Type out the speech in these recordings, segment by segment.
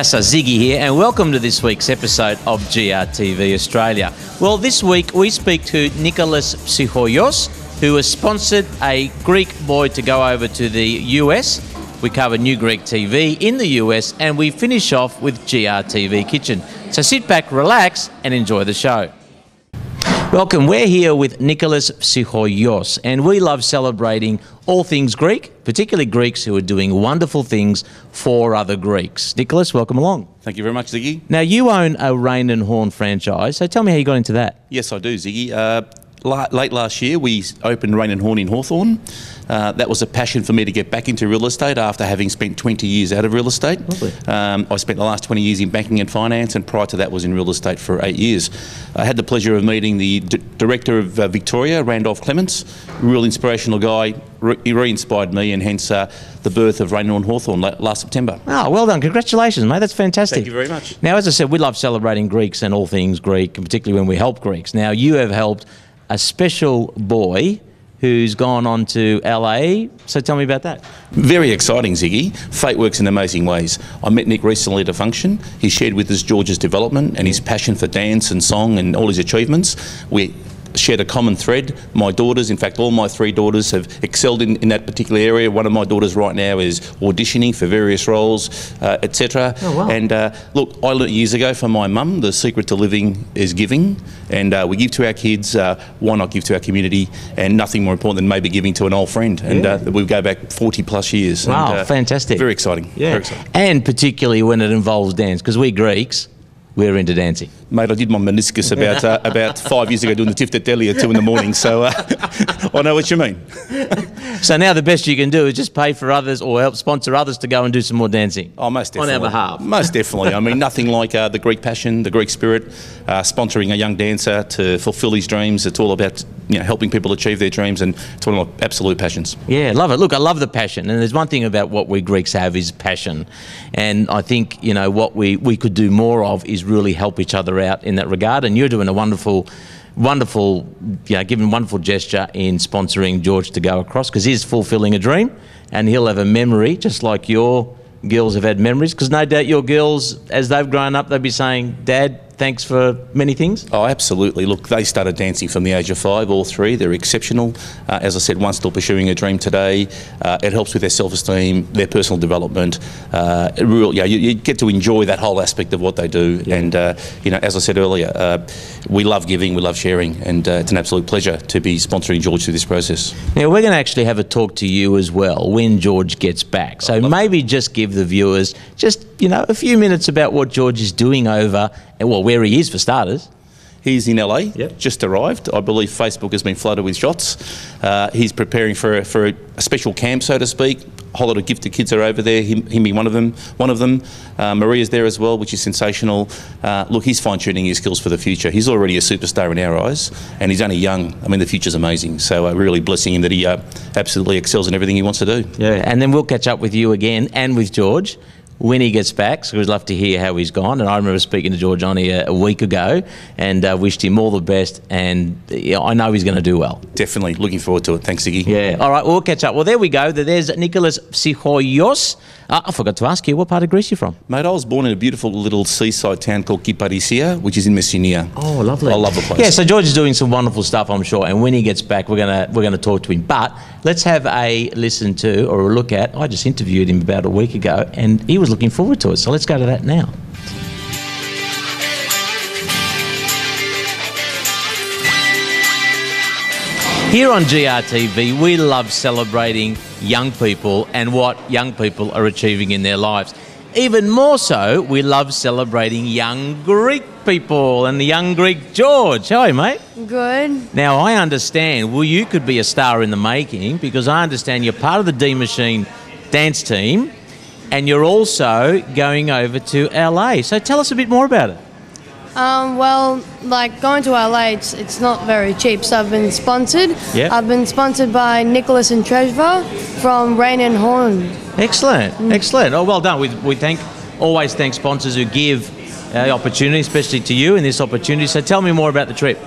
Sir, Ziggy here, and welcome to this week's episode of GRTV Australia. Well, this week we speak to Nicholas Psyhogios, who has sponsored a Greek boy to go over to the US. We cover New Greek TV in the US, and we finish off with GRTV Kitchen. So sit back, relax, and enjoy the show. Welcome. We're here with Nicholas Psyhogios, and we love celebrating all things Greek, particularly Greeks who are doing wonderful things for other Greeks. Nicholas, welcome along. Thank you very much, Ziggy. Now, you own a Raine and Horne franchise, so tell me how you got into that. Yes, I do, Ziggy. Uh, late last year, we opened Raine and Horne in Hawthorn. Uh, that was a passion for me to get back into real estate after having spent 20 years out of real estate. Um, I spent the last 20 years in banking and finance, and prior to that was in real estate for eight years. I had the pleasure of meeting the d- director of uh, Victoria, Randolph Clements, real inspirational guy. Re- he re-inspired me, and hence uh, the birth of Raine and Horne Hawthorn la- last September. Oh, well done. Congratulations, mate. That's fantastic. Thank you very much. Now, as I said, we love celebrating Greeks and all things Greek, and particularly when we help Greeks. Now, you have helped a special boy who's gone on to LA. So tell me about that. Very exciting, Ziggy. Fate works in amazing ways. I met Nick recently at a function. He shared with us George's development and his passion for dance and song and all his achievements. We shared a common thread. My daughters, in fact, all my three daughters have excelled in, in that particular area. One of my daughters right now is auditioning for various roles, uh, etc. Oh, wow. And uh, look, I learnt years ago from my mum the secret to living is giving. And uh, we give to our kids, uh, why not give to our community? And nothing more important than maybe giving to an old friend. And uh, we go back 40 plus years. Wow, and, uh, fantastic. Very exciting. Very exciting. And particularly when it involves dance, because we Greeks, we're into dancing. Mate, I did my meniscus about uh, about five years ago doing the Tsifteteli at two in the morning, so uh, I know what you mean. So now the best you can do is just pay for others or help sponsor others to go and do some more dancing. Oh, most definitely. On our behalf. Most definitely. I mean, nothing like uh, the Greek passion, the Greek spirit, uh, sponsoring a young dancer to fulfil his dreams. It's all about you know helping people achieve their dreams, and it's one of my absolute passions. Yeah, love it. Look, I love the passion. And there's one thing about what we Greeks have is passion. And I think, you know, what we, we could do more of is really help each other out in that regard. And you're doing a wonderful, wonderful, you know, giving wonderful gesture in sponsoring George to go across because he's fulfilling a dream and he'll have a memory just like your girls have had memories. Because no doubt your girls, as they've grown up, they'll be saying, Dad, thanks for many things. Oh, absolutely. Look, they started dancing from the age of five, all three. They're exceptional. Uh, as I said, one still pursuing a dream today. Uh, it helps with their self-esteem, their personal development. Uh, real, yeah, you, you get to enjoy that whole aspect of what they do. And uh, you know, as I said earlier, uh, we love giving, we love sharing, and uh, it's an absolute pleasure to be sponsoring George through this process. Now, we're going to actually have a talk to you as well when George gets back. So maybe just give the viewers just, you know, a few minutes about what George is doing over, well, where he is for starters. He's in LA, Yep. just arrived. I believe Facebook has been flooded with shots. Uh, he's preparing for a, for a, special camp, so to speak. A whole lot of gifted kids are over there. Him, him being one of them. One of them. Uh, Maria's there as well, which is sensational. Uh, look, he's fine tuning his skills for the future. He's already a superstar in our eyes, and he's only young. I mean, the future's amazing. So, uh, really blessing him that he uh, absolutely excels in everything he wants to do. Yeah. And then we'll catch up with you again and with George when he gets back. So we'd love to hear how he's gone. And I remember speaking to George on here a week ago and uh, wished him all the best. And I know he's going to do well. Definitely looking forward to it. Thanks, Iggy. Yeah. All right. We'll catch up. Well, there we go. There's Nicholas Psyhogios. Uh, I forgot to ask you, what part of Greece you from? Mate, I was born in a beautiful little seaside town called Kiparissia, which is in Messina. Oh, lovely. I love the place. Yeah, so George is doing some wonderful stuff, I'm sure. And when he gets back, we're gonna we're gonna talk to him. But let's have a listen to or a look at. I just interviewed him about a week ago, and he was looking forward to it. So let's go to that now. Here on GRTV, we love celebrating young people and what young people are achieving in their lives. Even more so, we love celebrating young Greek people and the young Greek George. How are you, mate? Good. Now, I understand, well, you could be a star in the making because I understand you're part of the D Machine dance team and you're also going over to LA. So tell us a bit more about it. Um, well, like going to LA, it's, it's not very cheap. So I've been sponsored. Yeah. I've been sponsored by Nicholas and Trezva from Raine and Horne. Excellent, excellent. Oh, well done. We, we thank always thank sponsors who give uh, the opportunity, especially to you in this opportunity. So tell me more about the trip.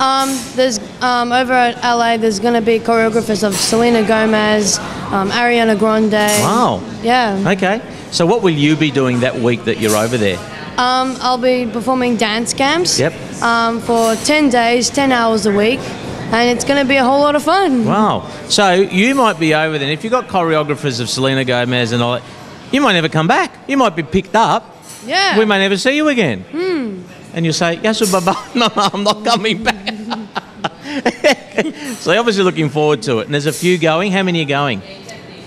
Um, there's um, over at LA. There's going to be choreographers of Selena Gomez, um, Ariana Grande. Wow. Yeah. Okay. So what will you be doing that week that you're over there? Um, I'll be performing dance camps. Yep. Um, for 10 days, 10 hours a week, and it's going to be a whole lot of fun. Wow. So you might be over then. If you've got choreographers of Selena Gomez and all that, you might never come back. You might be picked up. Yeah. We may never see you again. Hmm. And you say, Yasu Baba, no, no, I'm not coming back. so you're obviously looking forward to it. And there's a few going. How many are going?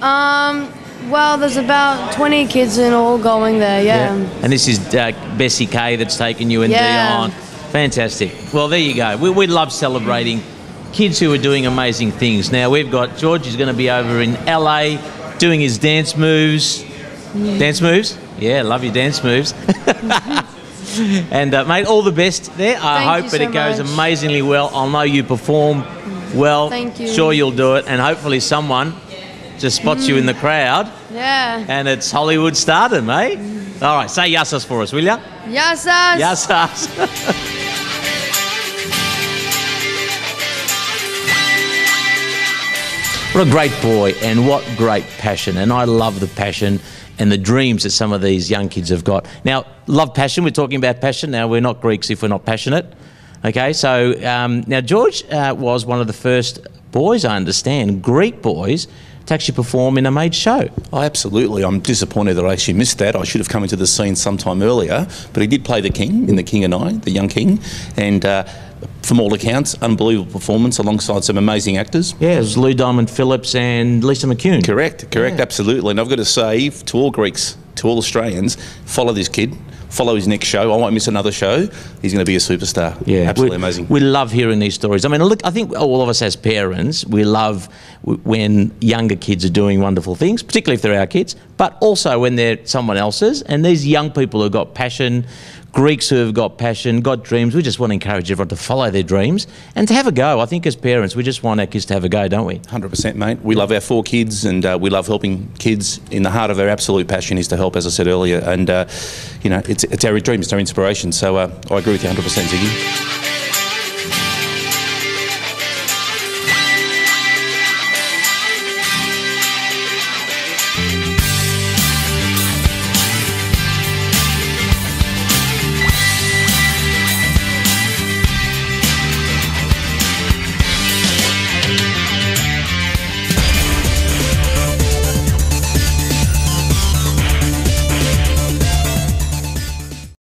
Um, well, there's about 20 kids in all going there, yeah. And this is uh, Bessie Kay that's taken you and Yeah. Dion. Fantastic. Well, there you go. We, we love celebrating kids who are doing amazing things. Now, we've got George is going to be over in LA doing his dance moves. Dance moves? Yeah, love your dance moves. and, uh, mate, all the best there. I Thank hope that so it goes much. amazingly well. I'll know you perform well. Thank you. Sure, you'll do it. And hopefully, someone just spots you in the crowd Yeah. and it's Hollywood stardom, eh? All right, say yassas for us, will ya? Yasas. Yassas. what a great boy and what great passion. And I love the passion and the dreams that some of these young kids have got. Now, love passion, we're talking about passion. Now, we're not Greeks if we're not passionate. Okay, so um, now George uh, was one of the first boys, I understand, Greek boys, to actually perform in a made show. Oh, absolutely. I'm disappointed that I actually missed that. I should have come into the scene sometime earlier. But he did play the king in The King and I, the young king. And uh, from all accounts, unbelievable performance alongside some amazing actors. Yeah, it was Lou Diamond Phillips and Lisa McCune. Correct, correct, absolutely. And I've got to say to all Greeks, to all Australians, follow this kid. Follow his next show. I won't miss another show. He's going to be a superstar. Yeah, absolutely we, amazing. We love hearing these stories. I mean, look, I think all of us as parents, we love w- when younger kids are doing wonderful things, particularly if they're our kids, but also when they're someone else's. And these young people who've got passion, Greeks who have got passion, got dreams, we just want to encourage everyone to follow their dreams and to have a go. I think as parents, we just want our kids to have a go, don't we? 100%, mate. We love our four kids and uh, we love helping kids. In the heart of our absolute passion is to help, as I said earlier. And, uh, you know, it's, it's our dream, it's our inspiration. So uh, I agree with you 100%, Ziggy.